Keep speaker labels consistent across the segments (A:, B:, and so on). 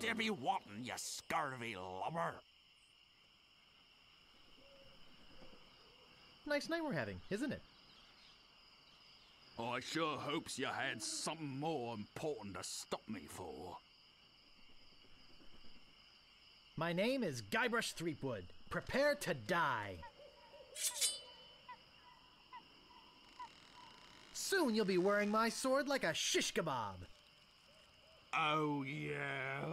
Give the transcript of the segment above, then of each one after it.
A: Whatever you wantin', you scurvy lubber?
B: Nice night we're having, isn't it?
A: I sure hopes you had something more important to stop me for.
B: My name is Guybrush Threepwood. Prepare to die. Soon you'll be wearing my sword like a shish kebab.
A: Oh, yeah?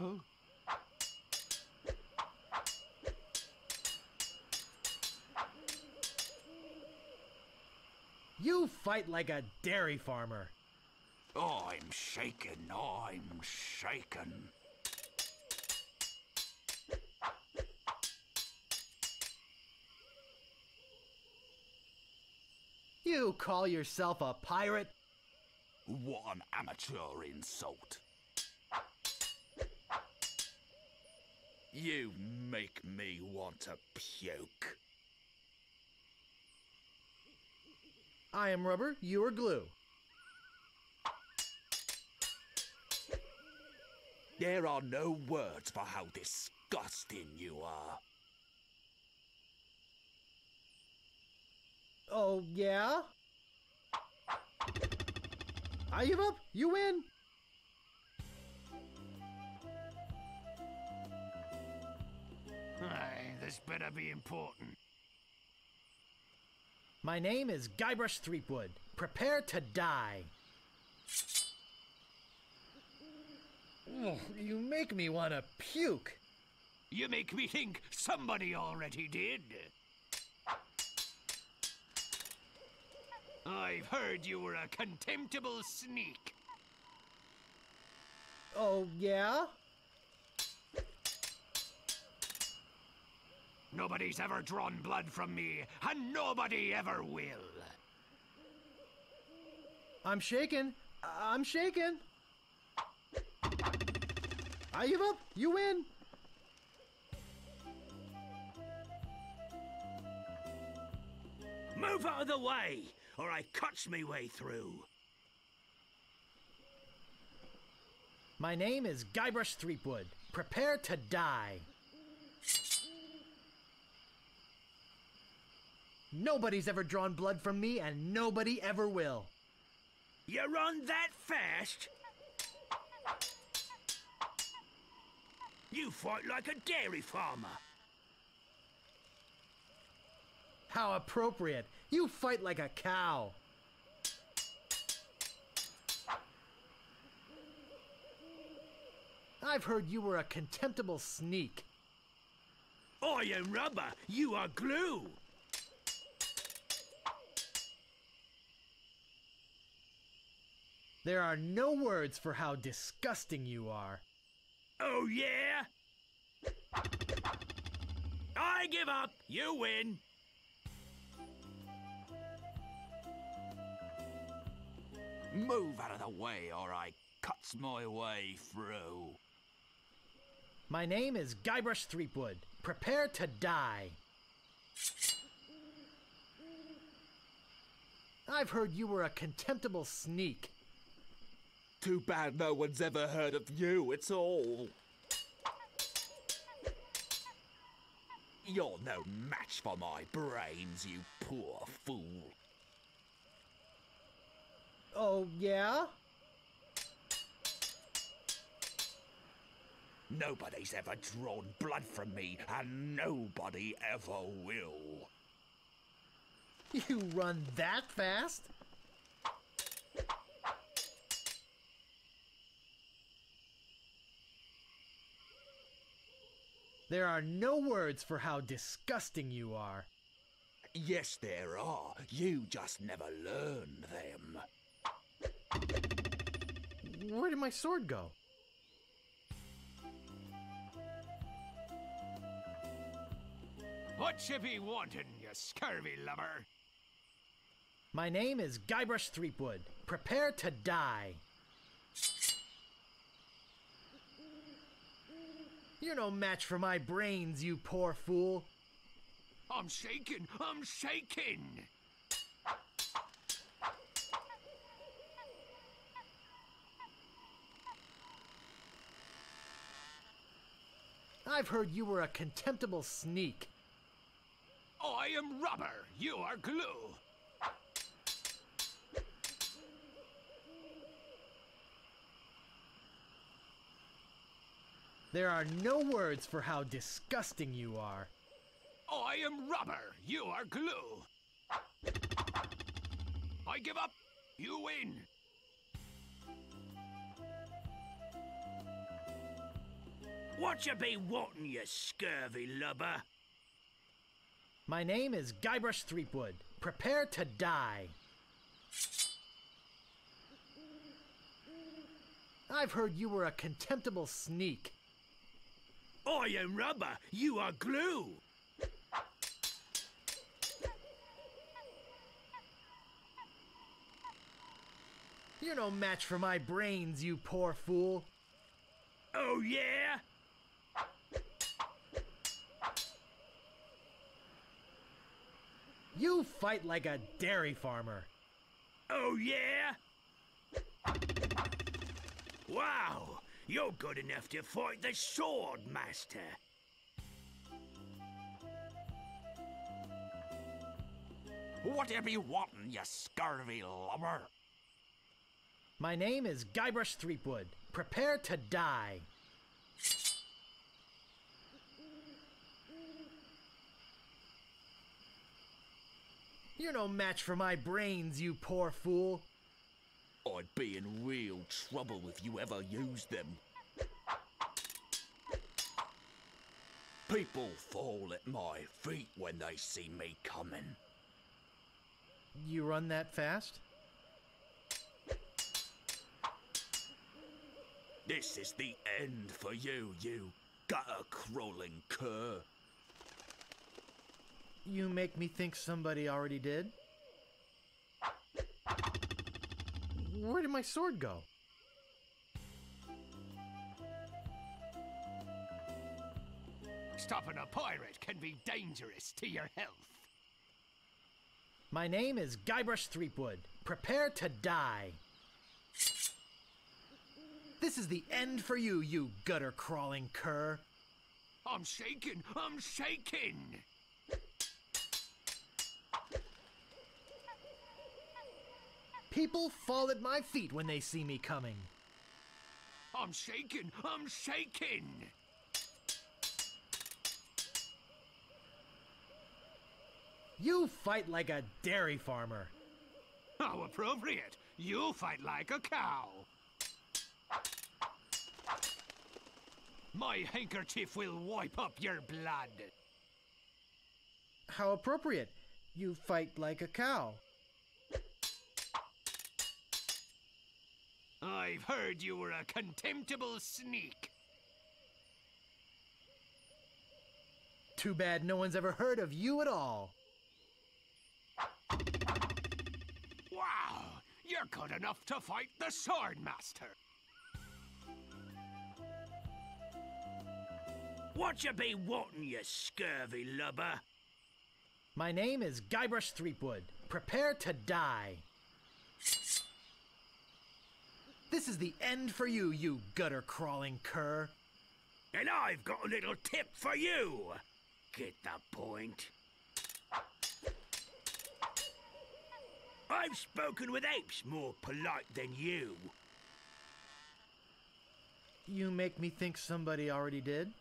B: You fight like a dairy farmer.
A: I'm shaken, I'm shaken.
B: You call yourself a pirate?
A: What an amateur insult. You make me want to puke.
B: I am rubber, you are glue.
A: There are no words for how disgusting you are.
B: Oh, yeah? I give up, you win.
C: This better be important.
B: My name is Guybrush Threepwood. Prepare to die. Oh, you make me want to puke.
C: You make me think somebody already did. I've heard you were a contemptible sneak.
B: Oh, yeah?
C: Nobody's ever drawn blood from me, and nobody ever will.
B: I'm shaken. I'm shaken. I give up. You win.
C: Move out of the way, or I cuts me way through.
B: My name is Guybrush Threepwood. Prepare to die. Nobody's ever drawn blood from me, and nobody ever will.
C: You run that fast? You fight like a dairy farmer.
B: How appropriate. You fight like a cow. I've heard you were a contemptible sneak.
C: I am rubber, you are glue.
B: There are no words for how disgusting you are.
C: Oh, yeah? I give up. You win.
A: Move out of the way or I cuts my way through.
B: My name is Guybrush Threepwood. Prepare to die. I've heard you were a contemptible sneak.
A: Too bad no one's ever heard of you, it's all. You're no match for my brains, you poor fool.
B: Oh, yeah?
A: Nobody's ever drawn blood from me, and nobody ever will.
B: You run that fast? There are no words for how disgusting you are.
A: Yes, there are. You just never learn them.
B: Where did my sword go?
C: What you be wanting, you scurvy lubber?
B: My name is Guybrush Threepwood. Prepare to die. You're no match for my brains, you poor fool.
C: I'm shaking. I'm shaking.
B: I've heard you were a contemptible sneak.
C: I am rubber, you are glue.
B: There are no words for how disgusting you are.
C: I am rubber, you are glue. I give up, you win.
A: What you be wanting, you scurvy lubber?
B: My name is Guybrush Threepwood. Prepare to die. I've heard you were a contemptible sneak.
A: I am rubber, you are glue.
B: You're no match for my brains, you poor fool.
A: Oh, yeah?
B: You fight like a dairy farmer.
A: Oh, yeah? Wow, you're good enough to fight the Sword Master. What you be wanting, you scurvy lubber?
B: My name is Guybrush Threepwood. Prepare to die. You're no match for my brains, you poor fool.
A: I'd be in real trouble if you ever used them. People fall at my feet when they see me coming.
B: You run that fast?
A: This is the end for you, you gutter crawling cur.
B: You make me think somebody already did. Where did my sword go?
C: Stopping a pirate can be dangerous to your health.
B: My name is Guybrush Threepwood. Prepare to die. This is the end for you, you gutter crawling cur.
C: I'm shaking, I'm shaking.
B: People fall at my feet when they see me coming.
C: I'm shaking, I'm shaking.
B: You fight like a dairy farmer.
C: How appropriate. You fight like a cow. My handkerchief will wipe up your blood.
B: How appropriate. You fight like a cow.
C: I've heard you were a contemptible sneak.
B: Too bad no one's ever heard of you at all.
C: Wow, you're good enough to fight the Sword Master.
A: What you be wanting, you scurvy lubber?
B: My name is Guybrush Threepwood. Prepare to die. This is the end for you, you gutter crawling cur.
A: And I've got a little tip for you. Get the point? I've spoken with apes more polite than you.
B: You make me think somebody already did.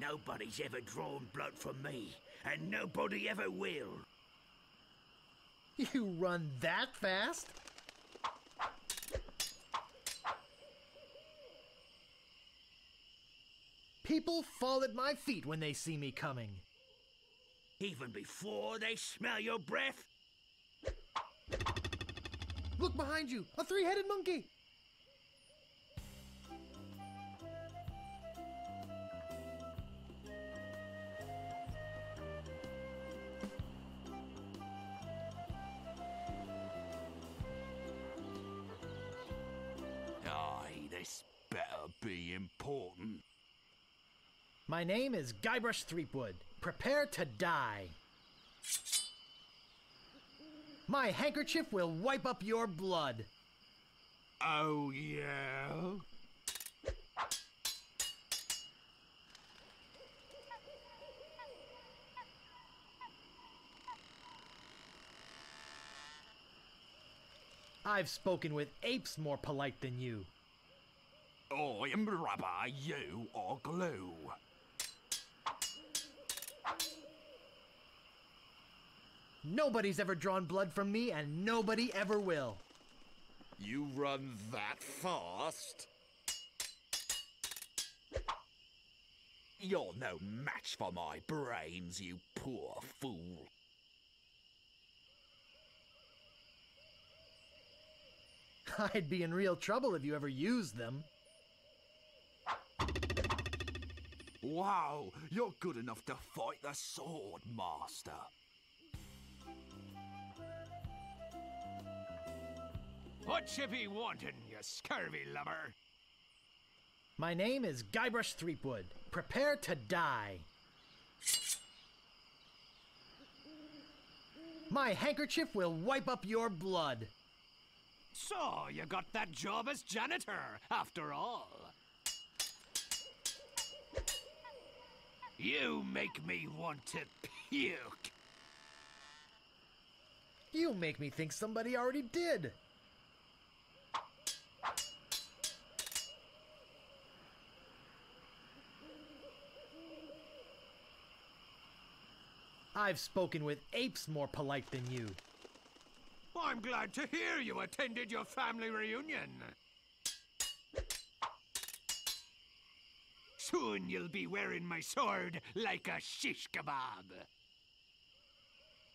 A: Nobody's ever drawn blood from me, and nobody ever will.
B: You run that fast? People fall at my feet when they see me coming.
A: Even before they smell your breath?
B: Look behind you! A three headed monkey!
A: Be important.
B: My name is Guybrush Threepwood. Prepare to die. My handkerchief will wipe up your blood.
C: Oh, yeah?
B: I've spoken with apes more polite than you.
A: I am rubber, you are glue.
B: Nobody's ever drawn blood from me, and nobody ever will.
A: You run that fast? You're no match for my brains, you poor fool.
B: I'd be in real trouble if you ever used them.
A: Wow, you're good enough to fight the sword, master.
C: What you be wanting, you scurvy lubber?
B: My name is Guybrush Threepwood. Prepare to die. My handkerchief will wipe up your blood.
C: So, you got that job as janitor, after all. You make me want to puke.
B: You make me think somebody already did. I've spoken with apes more polite than you.
C: I'm glad to hear you attended your family reunion. Soon you'll be wearing my sword like a shish kebab.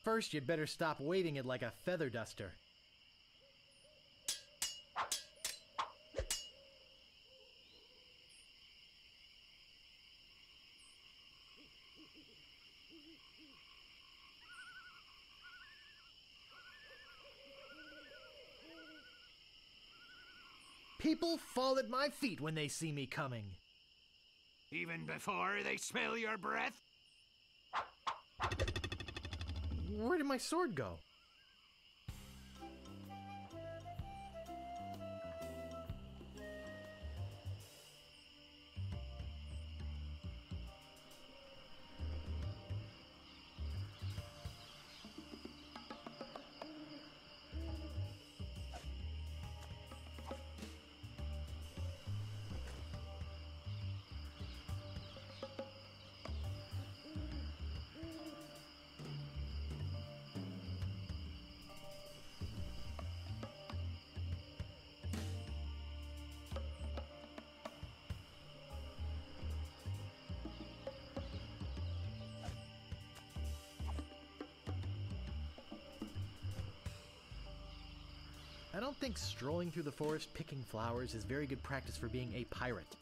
B: First, you'd better stop waving it like a feather duster. People fall at my feet when they see me coming.
C: Even before they smell your breath?
B: Where did my sword go? I don't think strolling through the forest picking flowers is very good practice for being a pirate.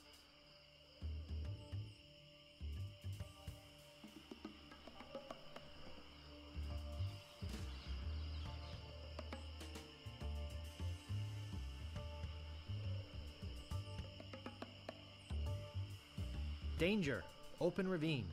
B: Danger! Open ravine.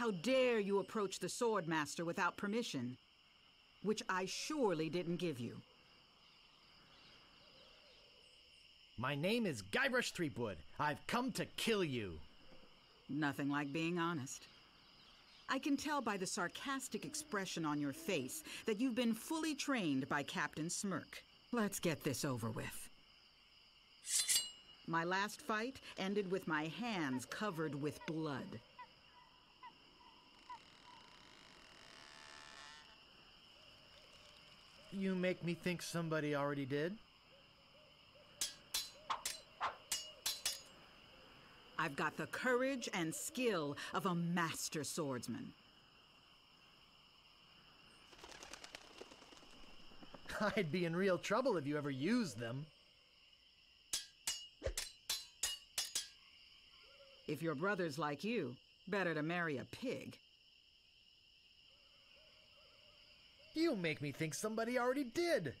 D: How dare you approach the Swordmaster without permission? Which I surely didn't give you.
B: My name is Guybrush Threepwood. I've come to kill you.
D: Nothing like being honest. I can tell by the sarcastic expression on your face that you've been fully trained by Captain Smirk. Let's get this over with. My last fight ended with my hands covered with blood.
B: You make me think somebody already did.
D: I've got the courage and skill of a master swordsman.
B: I'd be in real trouble if you ever used them.
D: If your brother's like you, better to marry a pig.
B: You make me think somebody already did.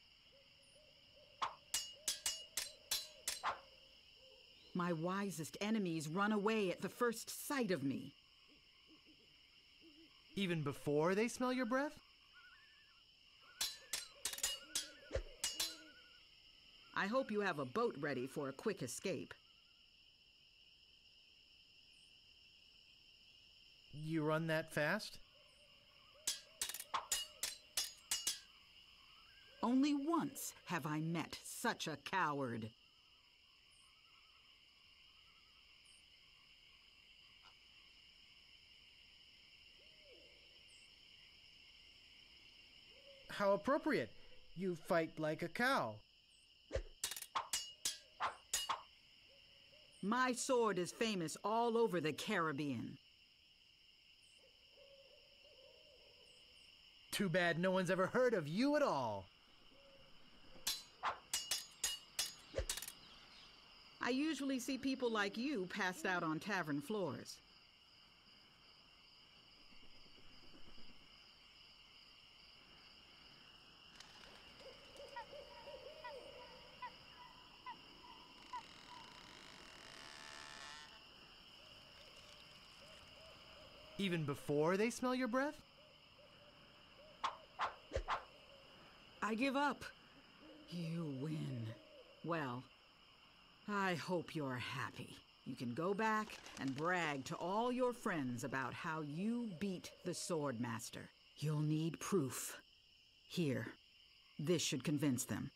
D: My wisest enemies run away at the first sight of me.
B: Even before they smell your breath?
D: I hope you have a boat ready for a quick escape.
B: You run that fast?
D: Only once have I met such a coward.
B: How appropriate. You fight like a cow.
D: My sword is famous all over the Caribbean.
B: Too bad no one's ever heard of you at all.
D: I usually see people like you passed out on tavern floors.
B: Even before they smell your breath?
D: I give up. You win. Well, I hope you're happy. You can go back and brag to all your friends about how you beat the Sword Master. You'll need proof. Here, this should convince them.